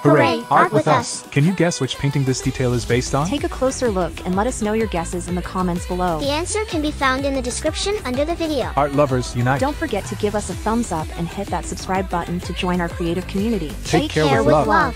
Hooray, art with us. Can you guess which painting this detail is based on? Take a closer look and let us know your guesses in the comments below. The answer can be found in the description under the video. Art lovers, unite. Don't forget to give us a thumbs up and hit that subscribe button to join our creative community. Take care with love.